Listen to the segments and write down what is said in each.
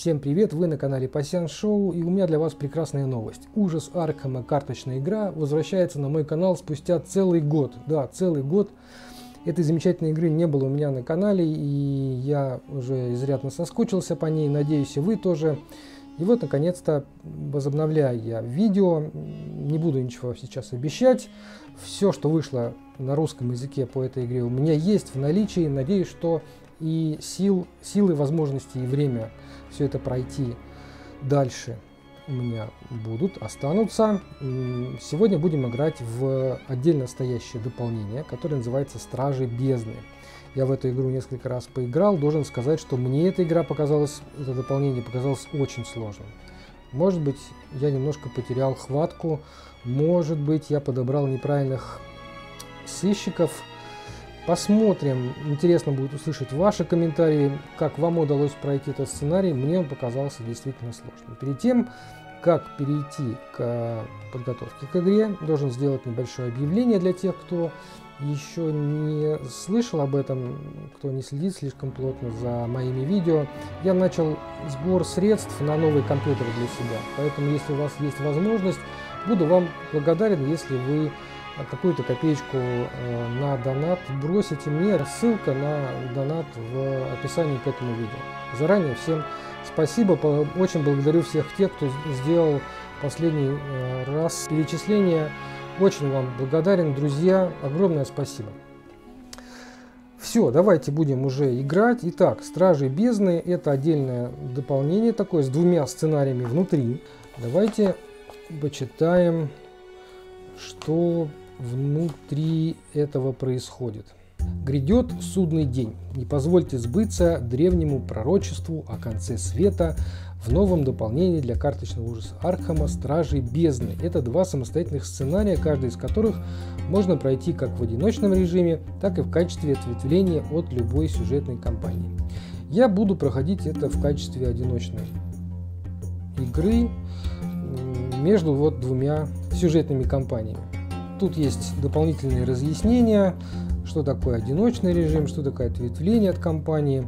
Всем привет, вы на канале Пассиан Шоу, и у меня для вас прекрасная новость. Ужас Аркхема карточная игра возвращается на мой канал спустя целый год. Да, целый год. Этой замечательной игры не было у меня на канале, и я уже изрядно соскучился по ней, надеюсь, и вы тоже. И вот, наконец-то, возобновляю я видео, не буду ничего сейчас обещать. Все, что вышло на русском языке по этой игре у меня есть в наличии. Надеюсь, что и сил, силы, возможности и время все это пройти дальше у меня будут, останутся. Сегодня будем играть в отдельно стоящее дополнение, которое называется Стражи Бездны. Я в эту игру несколько раз поиграл. Должен сказать, что мне эта игра показалась, это дополнение показалось очень сложным. Может быть, я немножко потерял хватку. Может быть, я подобрал неправильных сыщиков – Посмотрим. Интересно будет услышать ваши комментарии, как вам удалось пройти этот сценарий. Мне он показался действительно сложным. Перед тем, как перейти к подготовке к игре, должен сделать небольшое объявление для тех, кто еще не слышал об этом, кто не следит слишком плотно за моими видео. Я начал сбор средств на новый компьютер для себя. Поэтому, если у вас есть возможность, буду вам благодарен, если вы какую-то копеечку э, на донат бросите мне. Ссылка на донат в описании к этому видео. Заранее всем спасибо. Очень благодарю всех тех, кто сделал последний э, раз перечисление. Очень вам благодарен, друзья. Огромное спасибо. Все, давайте будем уже играть. Итак, Стражи Бездны – это отдельное дополнение такое с двумя сценариями внутри. Давайте почитаем, что внутри этого происходит. Грядет судный день. Не позвольте сбыться древнему пророчеству о конце света в новом дополнении для карточного ужаса Архама «Стражи бездны». Это два самостоятельных сценария, каждый из которых можно пройти как в одиночном режиме, так и в качестве ответвления от любой сюжетной кампании. Я буду проходить это в качестве одиночной игры между вот двумя сюжетными кампаниями. Тут есть дополнительные разъяснения, что такое одиночный режим, что такое ответвление от компании.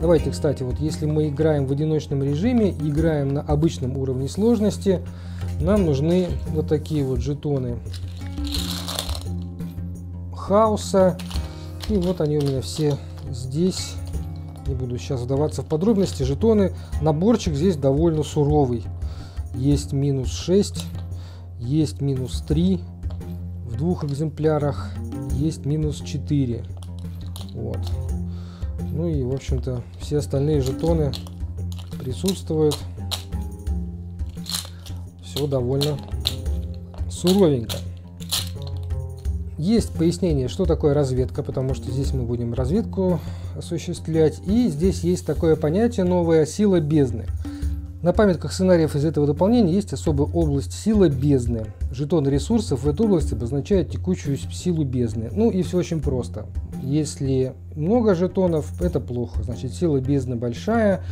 Давайте, кстати, вот если мы играем в одиночном режиме, играем на обычном уровне сложности, нам нужны вот такие вот жетоны хаоса. И вот они у меня все здесь. Не буду сейчас вдаваться в подробности. Жетоны. Наборчик здесь довольно суровый. Есть минус 6, есть минус 3, в двух экземплярах есть минус 4. Вот. Ну и, в общем-то, все остальные жетоны присутствуют. Все довольно суровенько. Есть пояснение, что такое разведка, потому что здесь мы будем разведку осуществлять. И здесь есть такое понятие новое – сила бездны. На памятках сценариев из этого дополнения есть особая область сила бездны. Жетон ресурсов в этой области обозначает текущую силу бездны. Ну и все очень просто. Если много жетонов, это плохо. Значит, сила бездны большая,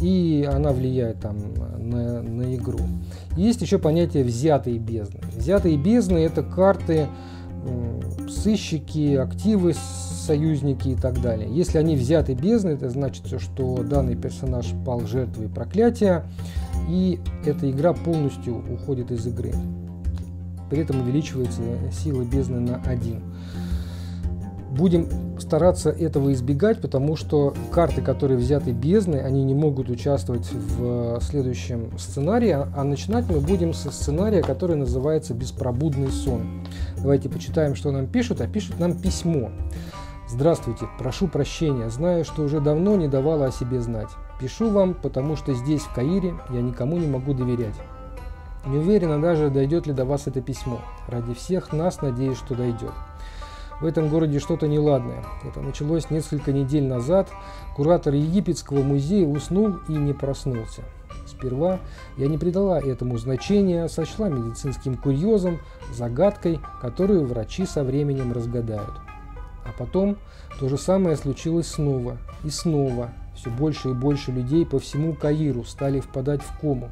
и она влияет там на, на игру. Есть еще понятие взятые бездны. Взятые бездны это карты, сыщики, активы союзники и так далее. Если они взяты бездны, это значит, что данный персонаж пал жертвой проклятия, и эта игра полностью уходит из игры. При этом увеличивается сила бездны на 1. Будем стараться этого избегать, потому что карты, которые взяты бездны, они не могут участвовать в следующем сценарии, а начинать мы будем со сценария, который называется «Беспробудный сон». Давайте почитаем, что нам пишут, а пишут нам письмо. Здравствуйте, прошу прощения, знаю, что уже давно не давала о себе знать. Пишу вам, потому что здесь, в Каире, я никому не могу доверять. Не уверена даже, дойдет ли до вас это письмо. Ради всех нас надеюсь, что дойдет. В этом городе что-то неладное. Это началось несколько недель назад. Куратор египетского музея уснул и не проснулся. Сперва я не придала этому значения, сочла медицинским курьезом, загадкой, которую врачи со временем разгадают. А потом то же самое случилось снова и снова. Все больше и больше людей по всему Каиру стали впадать в кому.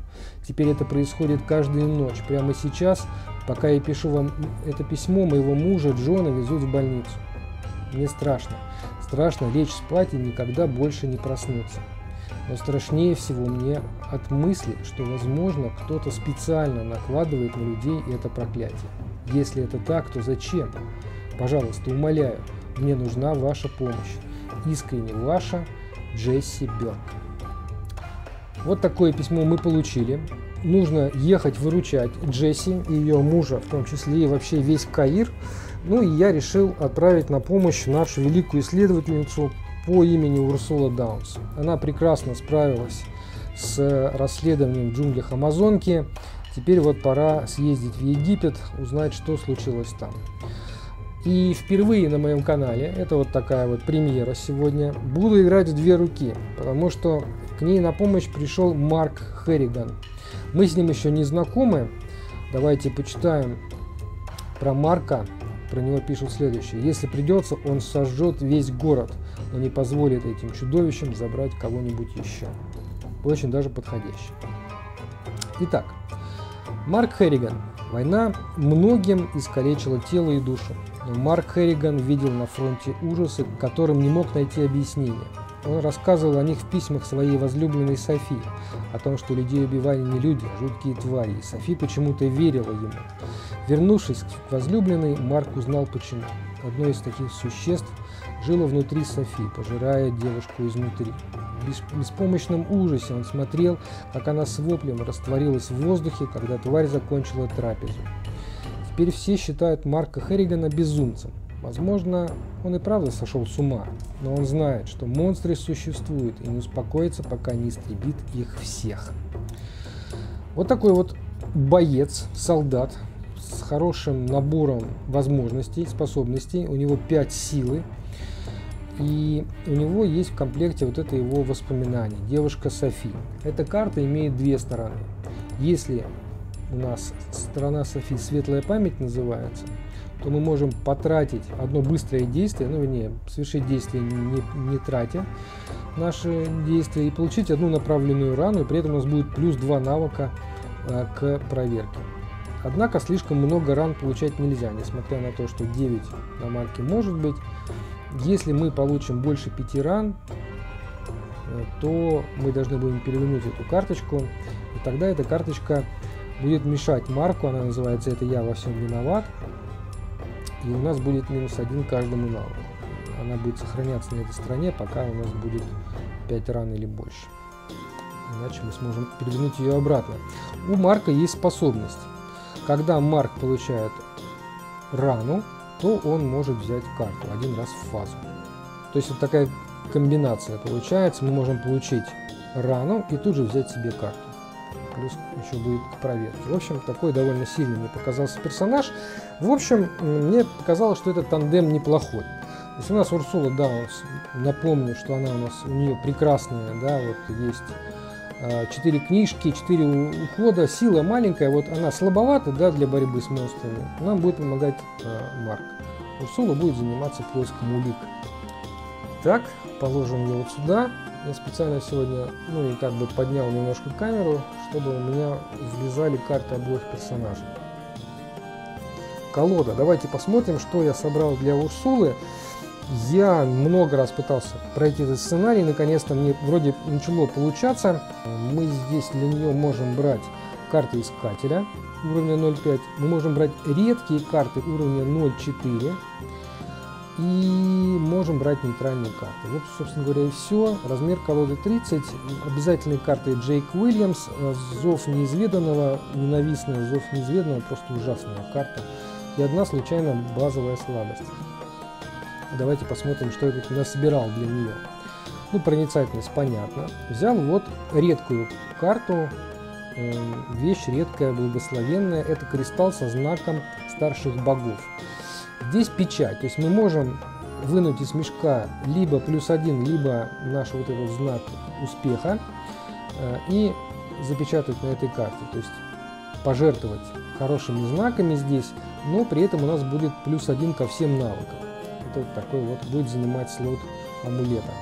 Теперь это происходит каждую ночь. Прямо сейчас, пока я пишу вам это письмо, моего мужа Джона везут в больницу. Мне страшно. Страшно лечь спать и никогда больше не проснуться. Но страшнее всего мне от мысли, что, возможно, кто-то специально накладывает на людей это проклятие. Если это так, то зачем? Пожалуйста, умоляю, мне нужна ваша помощь. Искренне ваша Джесси Берк. Вот такое письмо мы получили. Нужно ехать выручать Джесси и ее мужа, в том числе и вообще весь Каир. Ну и я решил отправить на помощь нашу великую исследовательницу по имени Урсула Даунс. Она прекрасно справилась с расследованием в джунглях Амазонки. Теперь вот пора съездить в Египет, узнать, что случилось там. И впервые на моем канале, это вот такая вот премьера сегодня, буду играть в две руки, потому что к ней на помощь пришел Марк Херриган. Мы с ним еще не знакомы. Давайте почитаем про Марка. Про него пишут следующее. Если придется, он сожжет весь город, но не позволит этим чудовищам забрать кого-нибудь еще. Очень даже подходящий. Итак, Марк Херриган. Война многим искалечила тело и душу. Марк Херриган видел на фронте ужасы, которым не мог найти объяснения. Он рассказывал о них в письмах своей возлюбленной Софии, о том, что людей убивали не люди, а жуткие твари, и Софи почему-то верила ему. Вернувшись к возлюбленной, Марк узнал почему. Одно из таких существ жило внутри Софи, пожирая девушку изнутри. В беспомощном ужасе он смотрел, как она с воплем растворилась в воздухе, когда тварь закончила трапезу. Теперь все считают Марка Херригана безумцем. Возможно, он и правда сошел с ума, но он знает, что монстры существуют и не успокоится, пока не истребит их всех. Вот такой вот боец, солдат с хорошим набором возможностей, способностей. У него 5 силы. И у него есть в комплекте вот это его воспоминание. Девушка Софи. Эта карта имеет две стороны. Если у нас сторона Софи светлая память называется, то мы можем потратить одно быстрое действие, ну, вернее, совершить действие не, не тратя наши действия и получить одну направленную рану, и при этом у нас будет плюс 2 навыка э, к проверке. Однако слишком много ран получать нельзя, несмотря на то, что 9 на марке может быть. Если мы получим больше 5 ран, э, то мы должны будем перевернуть эту карточку, и тогда эта карточка будет мешать марку, она называется «Это я во всем виноват», и у нас будет минус один каждому навыку. Она будет сохраняться на этой стороне, пока у нас будет 5 ран или больше. Иначе мы сможем перевернуть ее обратно. У Марка есть способность. Когда Марк получает рану, то он может взять карту один раз в фазу. То есть вот такая комбинация получается. Мы можем получить рану и тут же взять себе карту плюс еще будет к проверке. В общем, такой довольно сильный мне показался персонаж. В общем, мне показалось, что этот тандем неплохой. То есть у нас Урсула Даунс, напомню, что она у нас, у нее прекрасная, да, вот есть а, четыре книжки, четыре ухода, сила маленькая, вот она слабовата, да, для борьбы с монстрами. Нам будет помогать э, Марк. Урсула будет заниматься поиском улик. Так, положим ее вот сюда. Я специально сегодня, ну и как бы поднял немножко камеру, чтобы у меня влезали карты обоих персонажей. Колода. Давайте посмотрим, что я собрал для Урсулы. Я много раз пытался пройти этот сценарий, наконец-то мне вроде начало получаться. Мы здесь для нее можем брать карты искателя уровня 0.5, мы можем брать редкие карты уровня 0.4, и можем брать нейтральные карты. Вот, собственно говоря, и все. Размер колоды 30. Обязательные карты Джейк Уильямс, Зов неизведанного, ненавистная Зов неизведанного, просто ужасная карта. И одна случайно базовая слабость. Давайте посмотрим, что я тут насобирал для нее. Ну, проницательность, понятно. Взял вот редкую карту, э, вещь редкая, благословенная. Это кристалл со знаком старших богов. Здесь печать, то есть мы можем вынуть из мешка либо плюс один, либо наш вот этот знак успеха э, и запечатать на этой карте. То есть пожертвовать хорошими знаками здесь, но при этом у нас будет плюс один ко всем навыкам. Это вот такой вот будет занимать слот амулета.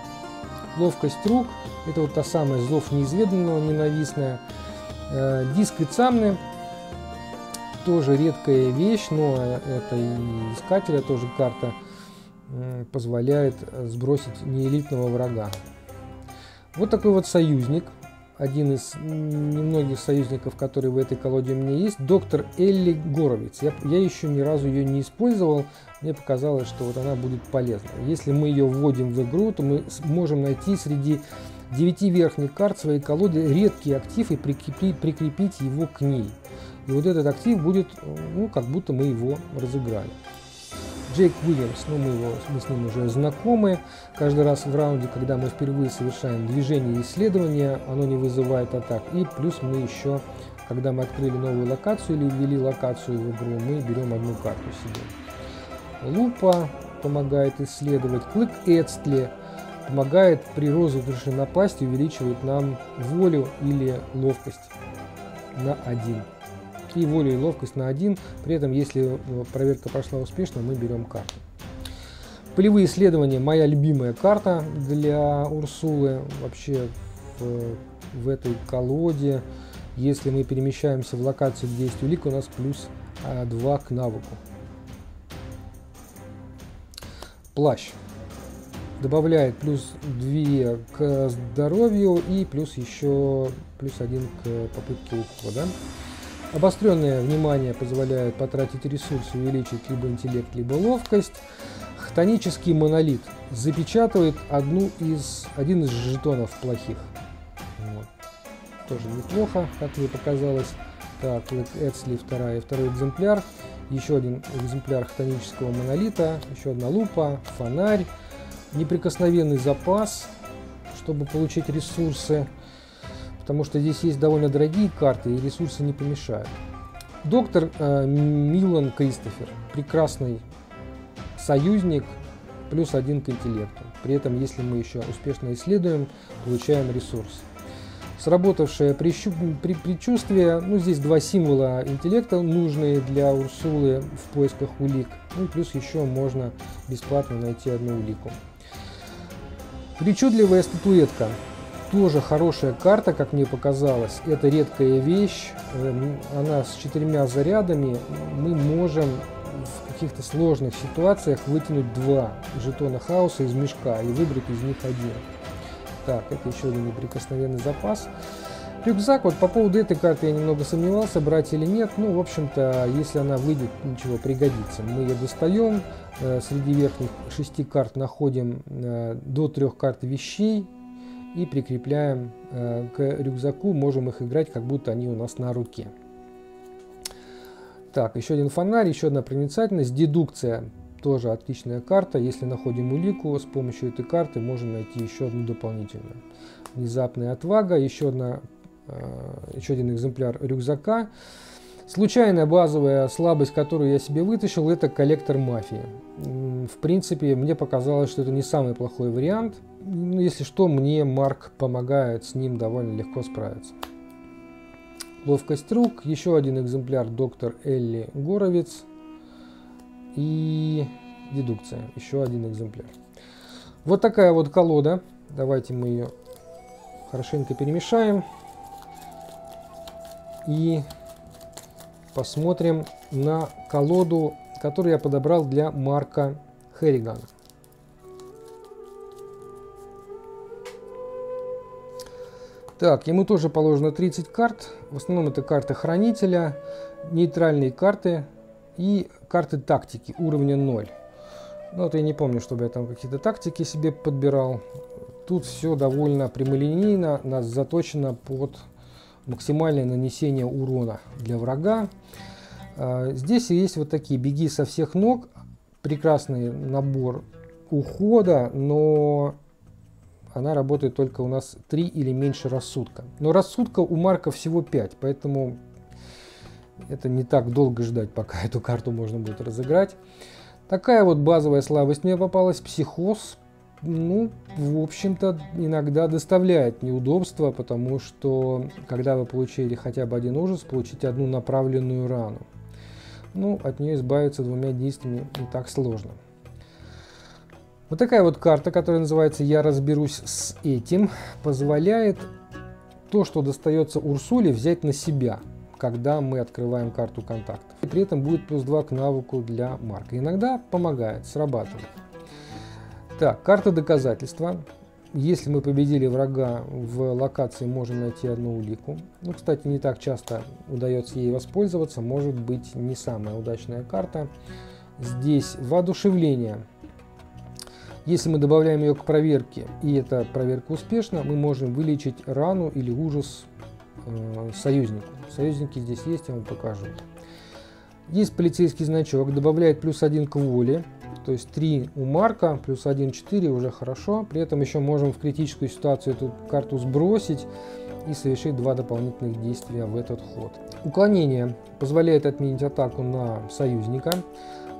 Ловкость рук, это вот та самая зов неизведанного, ненавистная. Э, диск и цамны, тоже редкая вещь, но это и искателя тоже карта позволяет сбросить неэлитного врага. Вот такой вот союзник, один из немногих союзников, которые в этой колоде у меня есть, доктор Элли Горовиц. Я, я еще ни разу ее не использовал, мне показалось, что вот она будет полезна. Если мы ее вводим в игру, то мы можем найти среди 9 верхних карт своей колоды редкий актив и прикрепить, прикрепить его к ней. И вот этот актив будет, ну, как будто мы его разыграли. Джейк Уильямс, ну мы, его, мы с ним уже знакомы. Каждый раз в раунде, когда мы впервые совершаем движение и исследование, оно не вызывает атак. И плюс мы еще, когда мы открыли новую локацию или ввели локацию в игру, мы берем одну карту себе. Лупа помогает исследовать. Клык Эцтли помогает при розыгрыше напасти увеличивает нам волю или ловкость на один и волю и ловкость на один. При этом, если э, проверка прошла успешно, мы берем карту. Полевые исследования – моя любимая карта для Урсулы. Вообще в, в этой колоде, если мы перемещаемся в локацию, где есть улика, у нас плюс 2 к навыку. Плащ добавляет плюс 2 к здоровью и плюс еще плюс 1 к попытке ухода. Обостренное внимание позволяет потратить ресурсы, увеличить либо интеллект, либо ловкость. Хтонический монолит запечатывает одну из, один из жетонов плохих. Вот. Тоже неплохо, как мне показалось. Так, Эцли вторая, второй экземпляр. Еще один экземпляр хтонического монолита. Еще одна лупа, фонарь. Неприкосновенный запас, чтобы получить ресурсы потому что здесь есть довольно дорогие карты и ресурсы не помешают. Доктор э, Милан Кристофер, прекрасный союзник, плюс один к интеллекту. При этом, если мы еще успешно исследуем, получаем ресурс. Сработавшее предчувствие, ну здесь два символа интеллекта, нужные для Урсулы в поисках улик. Ну плюс еще можно бесплатно найти одну улику. Причудливая статуэтка тоже хорошая карта, как мне показалось. Это редкая вещь. Эм, она с четырьмя зарядами. Мы можем в каких-то сложных ситуациях вытянуть два жетона хаоса из мешка и выбрать из них один. Так, это еще один неприкосновенный запас. Рюкзак, вот по поводу этой карты я немного сомневался, брать или нет. Ну, в общем-то, если она выйдет, ничего, пригодится. Мы ее достаем, э, среди верхних шести карт находим э, до трех карт вещей, и прикрепляем э, к рюкзаку, можем их играть, как будто они у нас на руке. Так, еще один фонарь, еще одна проницательность, дедукция, тоже отличная карта. Если находим улику, с помощью этой карты можем найти еще одну дополнительную. Внезапная отвага, еще, одна, э, еще один экземпляр рюкзака. Случайная базовая слабость, которую я себе вытащил, это коллектор мафии. В принципе, мне показалось, что это не самый плохой вариант. Ну, если что, мне Марк помогает с ним довольно легко справиться. Ловкость рук, еще один экземпляр доктор Элли Горовец и дедукция, еще один экземпляр. Вот такая вот колода. Давайте мы ее хорошенько перемешаем. И посмотрим на колоду, которую я подобрал для Марка Херригана. Так, ему тоже положено 30 карт. В основном это карты хранителя, нейтральные карты и карты тактики уровня 0. Ну, вот я не помню, чтобы я там какие-то тактики себе подбирал. Тут все довольно прямолинейно, нас заточено под максимальное нанесение урона для врага. А, здесь есть вот такие беги со всех ног, прекрасный набор ухода, но она работает только у нас 3 или меньше рассудка. Но рассудка у Марка всего 5, поэтому это не так долго ждать, пока эту карту можно будет разыграть. Такая вот базовая слабость мне попалась. Психоз ну, в общем-то, иногда доставляет неудобства, потому что, когда вы получили хотя бы один ужас, получить одну направленную рану. Ну, от нее избавиться двумя действиями не так сложно. Вот такая вот карта, которая называется «Я разберусь с этим», позволяет то, что достается Урсуле, взять на себя, когда мы открываем карту контактов. И при этом будет плюс 2 к навыку для Марка. Иногда помогает, срабатывает. Так, карта доказательства. Если мы победили врага в локации, можем найти одну улику. Ну, кстати, не так часто удается ей воспользоваться. Может быть, не самая удачная карта. Здесь воодушевление. Если мы добавляем ее к проверке, и эта проверка успешна, мы можем вылечить рану или ужас э, союзнику. Союзники здесь есть, я вам покажу. Есть полицейский значок, добавляет плюс один к воле, то есть 3 у Марка, плюс 1, 4 уже хорошо. При этом еще можем в критическую ситуацию эту карту сбросить и совершить два дополнительных действия в этот ход. Уклонение позволяет отменить атаку на союзника.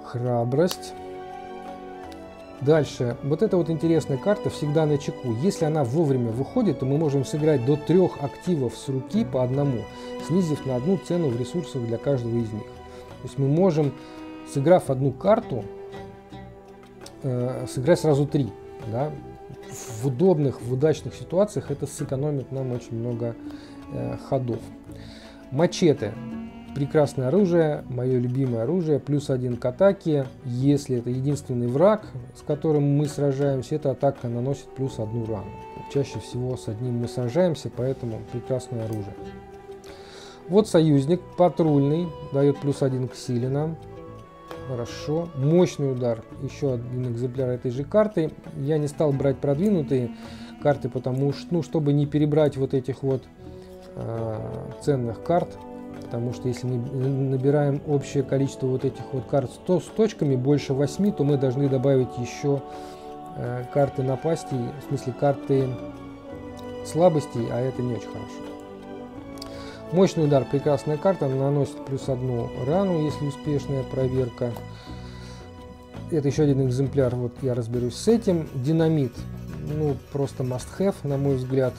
Храбрость. Дальше, вот эта вот интересная карта всегда на чеку. Если она вовремя выходит, то мы можем сыграть до трех активов с руки по одному, снизив на одну цену в ресурсах для каждого из них. То есть мы можем, сыграв одну карту, э, сыграть сразу три. Да? В удобных, в удачных ситуациях это сэкономит нам очень много э, ходов. Мачете. Прекрасное оружие, мое любимое оружие, плюс один к атаке. Если это единственный враг, с которым мы сражаемся, эта атака наносит плюс одну рану. Чаще всего с одним мы сражаемся, поэтому прекрасное оружие. Вот союзник, патрульный, дает плюс один к силе нам. Хорошо. Мощный удар. Еще один экземпляр этой же карты. Я не стал брать продвинутые карты, потому что, ну, чтобы не перебрать вот этих вот э, ценных карт. Потому что если мы набираем общее количество вот этих вот карт 100 с точками больше 8, то мы должны добавить еще э, карты напасти, в смысле карты слабостей, а это не очень хорошо. Мощный удар, прекрасная карта, наносит плюс одну рану, если успешная проверка. Это еще один экземпляр, вот я разберусь с этим. Динамит, ну просто must have, на мой взгляд,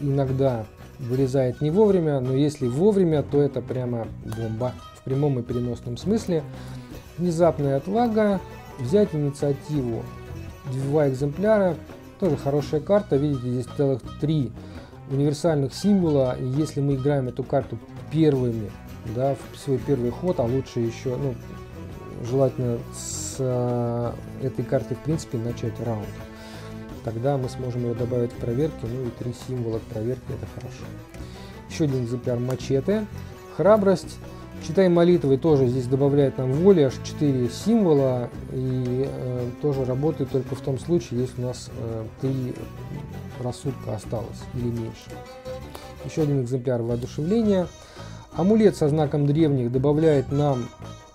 иногда вылезает не вовремя, но если вовремя, то это прямо бомба в прямом и переносном смысле. Внезапная отвага, взять инициативу, два экземпляра, тоже хорошая карта, видите, здесь целых три универсальных символа. И если мы играем эту карту первыми, да, в свой первый ход, а лучше еще, ну, желательно с э, этой карты в принципе начать раунд. Тогда мы сможем ее добавить к проверке, ну и три символа к проверке, это хорошо. Еще один экземпляр мачете, храбрость, Читаем молитвы тоже здесь добавляет нам воли, аж 4 символа, и э, тоже работает только в том случае, если у нас э, 3 рассудка осталось или меньше. Еще один экземпляр воодушевления. Амулет со знаком древних добавляет нам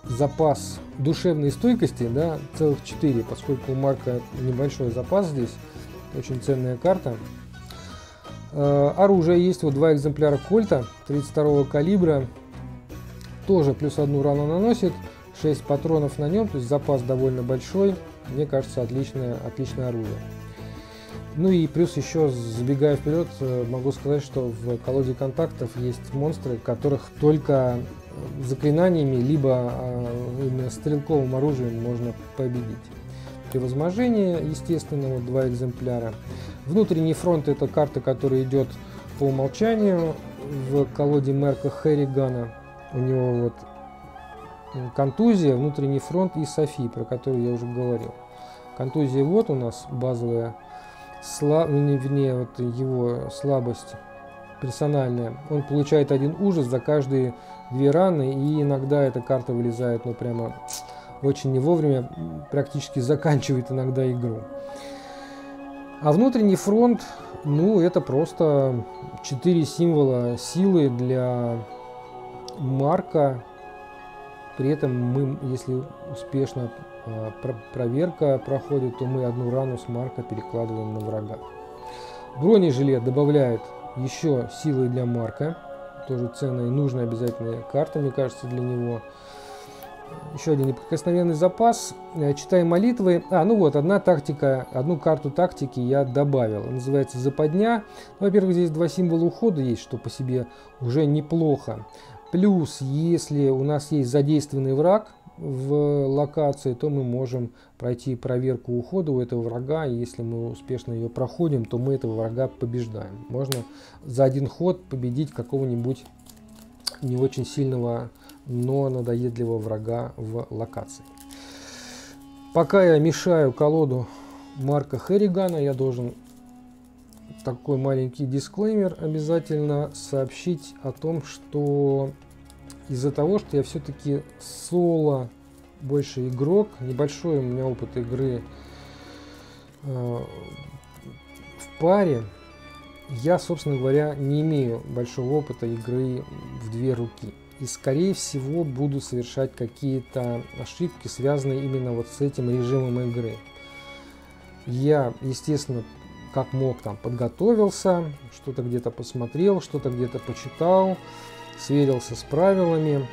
запас душевной стойкости, да, целых 4, поскольку у Марка небольшой запас здесь, очень ценная карта. Э, оружие есть, вот два экземпляра кольта 32 калибра, тоже плюс одну рану наносит, 6 патронов на нем, то есть запас довольно большой. Мне кажется, отличное, отличное оружие. Ну и плюс еще, забегая вперед, э, могу сказать, что в колоде контактов есть монстры, которых только заклинаниями, либо э, именно стрелковым оружием можно победить. Превозможение, естественно, вот два экземпляра. Внутренний фронт это карта, которая идет по умолчанию в колоде Мерка Херригана. У него вот контузия, внутренний фронт и Софи, про которую я уже говорил. Контузия вот у нас базовая, сла... Ну, вернее, вот его слабость персональная. Он получает один ужас за каждые две раны, и иногда эта карта вылезает, ну прямо очень не вовремя, практически заканчивает иногда игру. А внутренний фронт, ну это просто четыре символа силы для марка. При этом мы, если успешно э, проверка проходит, то мы одну рану с марка перекладываем на врага. Бронежилет добавляет еще силы для марка. Тоже ценная и нужная обязательная карта, мне кажется, для него. Еще один неприкосновенный запас. Э, читаем молитвы. А, ну вот, одна тактика, одну карту тактики я добавил. Называется западня. Во-первых, здесь два символа ухода есть, что по себе уже неплохо. Плюс, если у нас есть задействованный враг в локации, то мы можем пройти проверку ухода у этого врага. И если мы успешно ее проходим, то мы этого врага побеждаем. Можно за один ход победить какого-нибудь не очень сильного, но надоедливого врага в локации. Пока я мешаю колоду Марка Херригана, я должен такой маленький дисклеймер обязательно сообщить о том, что из-за того, что я все-таки соло больше игрок, небольшой у меня опыт игры э, в паре, я, собственно говоря, не имею большого опыта игры в две руки. И, скорее всего, буду совершать какие-то ошибки, связанные именно вот с этим режимом игры. Я, естественно, как мог там подготовился, что-то где-то посмотрел, что-то где-то почитал, сверился с правилами,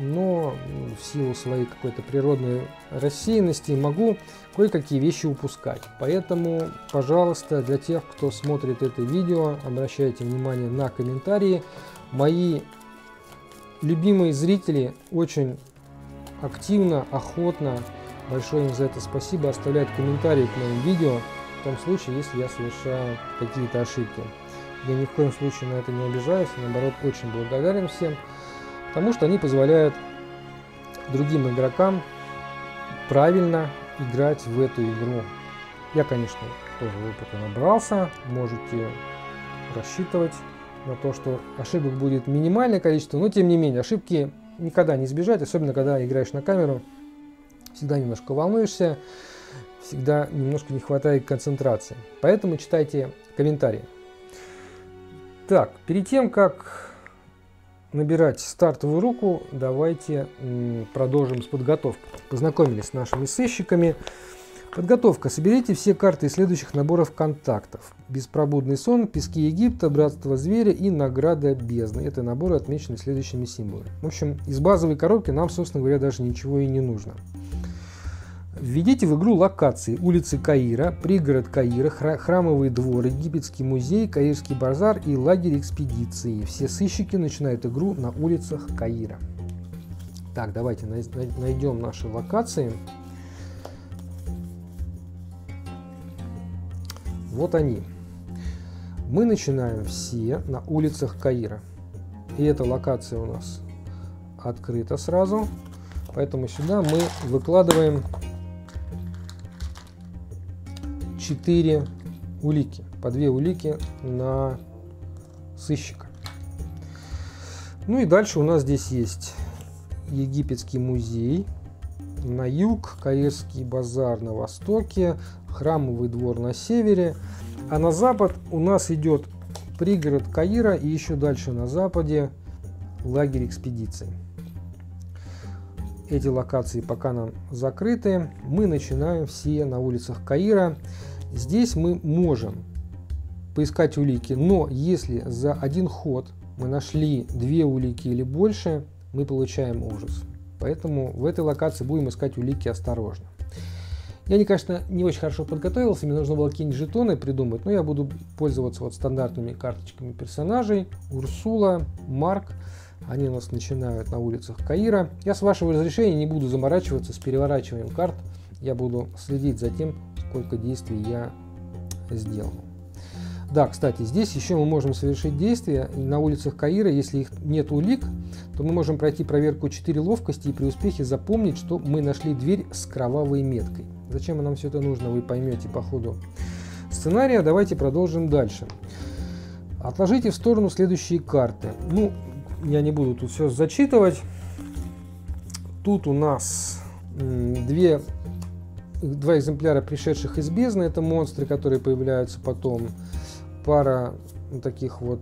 но в силу своей какой-то природной рассеянности могу кое-какие вещи упускать. Поэтому, пожалуйста, для тех, кто смотрит это видео, обращайте внимание на комментарии. Мои любимые зрители очень активно, охотно, большое им за это спасибо, оставляют комментарии к моим видео, в том случае, если я совершаю какие-то ошибки. Я ни в коем случае на это не обижаюсь, наоборот, очень благодарен всем, потому что они позволяют другим игрокам правильно играть в эту игру. Я, конечно, тоже опыта набрался, можете рассчитывать на то, что ошибок будет минимальное количество, но тем не менее ошибки никогда не избежать, особенно когда играешь на камеру, всегда немножко волнуешься, всегда немножко не хватает концентрации. Поэтому читайте комментарии. Так, перед тем, как набирать стартовую руку, давайте продолжим с подготовкой. Познакомились с нашими сыщиками. Подготовка. Соберите все карты из следующих наборов контактов. Беспробудный сон, Пески Египта, Братство зверя и Награда бездны. Это наборы отмечены следующими символами. В общем, из базовой коробки нам, собственно говоря, даже ничего и не нужно. Введите в игру локации улицы Каира, пригород Каира, храмовый двор, египетский музей, Каирский базар и лагерь экспедиции. Все сыщики начинают игру на улицах Каира. Так, давайте найдем наши локации. Вот они. Мы начинаем все на улицах Каира. И эта локация у нас открыта сразу. Поэтому сюда мы выкладываем 4 улики. По 2 улики на сыщика. Ну и дальше у нас здесь есть египетский музей на юг, Каирский базар на востоке, храмовый двор на севере, а на запад у нас идет пригород Каира и еще дальше на западе лагерь экспедиции. Эти локации пока нам закрыты. Мы начинаем все на улицах Каира. Здесь мы можем поискать улики, но если за один ход мы нашли две улики или больше, мы получаем ужас. Поэтому в этой локации будем искать улики осторожно. Я, конечно, не очень хорошо подготовился, мне нужно было какие-нибудь жетоны придумать, но я буду пользоваться вот стандартными карточками персонажей. Урсула, Марк, они у нас начинают на улицах Каира. Я с вашего разрешения не буду заморачиваться с переворачиванием карт, я буду следить за тем, сколько действий я сделал. Да, кстати, здесь еще мы можем совершить действия на улицах Каира, если их нет улик, то мы можем пройти проверку 4 ловкости и при успехе запомнить, что мы нашли дверь с кровавой меткой. Зачем нам все это нужно, вы поймете по ходу сценария. Давайте продолжим дальше. Отложите в сторону следующие карты. Ну, я не буду тут все зачитывать. Тут у нас две два экземпляра, пришедших из бездны, это монстры, которые появляются потом. Пара таких вот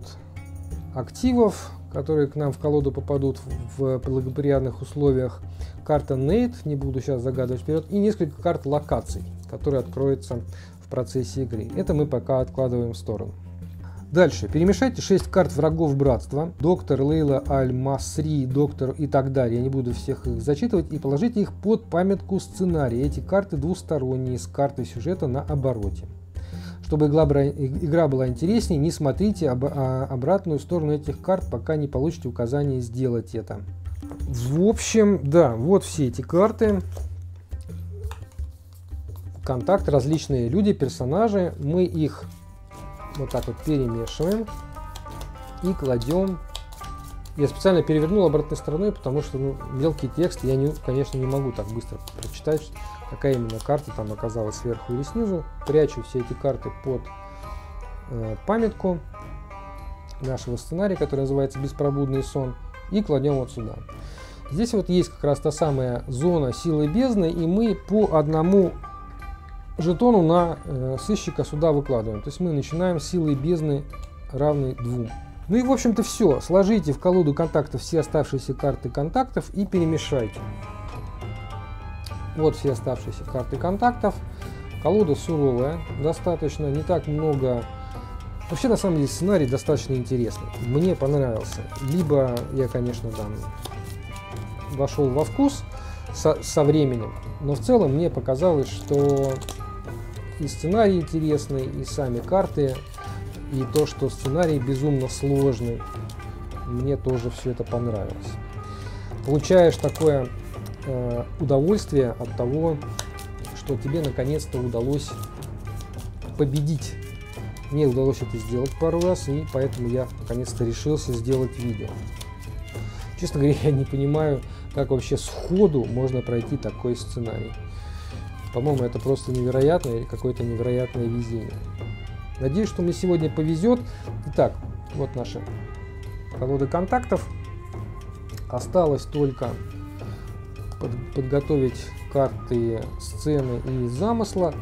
активов, которые к нам в колоду попадут в благоприятных условиях. Карта Нейт, не буду сейчас загадывать вперед, и несколько карт локаций, которые откроются в процессе игры. Это мы пока откладываем в сторону. Дальше. Перемешайте 6 карт врагов братства. Доктор, Лейла, Аль-Масри, доктор и так далее. Я не буду всех их зачитывать. И положите их под памятку сценария. Эти карты двусторонние с картой сюжета на обороте. Чтобы игра была интереснее, не смотрите об, а, обратную сторону этих карт, пока не получите указание сделать это. В общем, да, вот все эти карты. Контакт, различные люди, персонажи. Мы их вот так вот перемешиваем и кладем. Я специально перевернул обратной стороной, потому что ну, мелкий текст я, не, конечно, не могу так быстро прочитать, какая именно карта там оказалась сверху или снизу. Прячу все эти карты под э, памятку нашего сценария, который называется «Беспробудный сон», и кладем вот сюда. Здесь вот есть как раз та самая зона силы бездны, и мы по одному жетону на э, сыщика сюда выкладываем. То есть мы начинаем с силы бездны равной 2. Ну и в общем-то все. Сложите в колоду контактов все оставшиеся карты контактов и перемешайте. Вот все оставшиеся карты контактов. Колода суровая, достаточно, не так много. Вообще, на самом деле, сценарий достаточно интересный. Мне понравился. Либо я, конечно, там вошел во вкус со, со временем, но в целом мне показалось, что и сценарий интересный, и сами карты, и то, что сценарий безумно сложный, мне тоже все это понравилось. Получаешь такое э, удовольствие от того, что тебе наконец-то удалось победить. Мне удалось это сделать пару раз, и поэтому я наконец-то решился сделать видео. Честно говоря, я не понимаю, как вообще сходу можно пройти такой сценарий. По-моему, это просто невероятно или какое-то невероятное везение. Надеюсь, что мне сегодня повезет. Итак, вот наши колоды контактов. Осталось только под, подготовить карты сцены и замысла.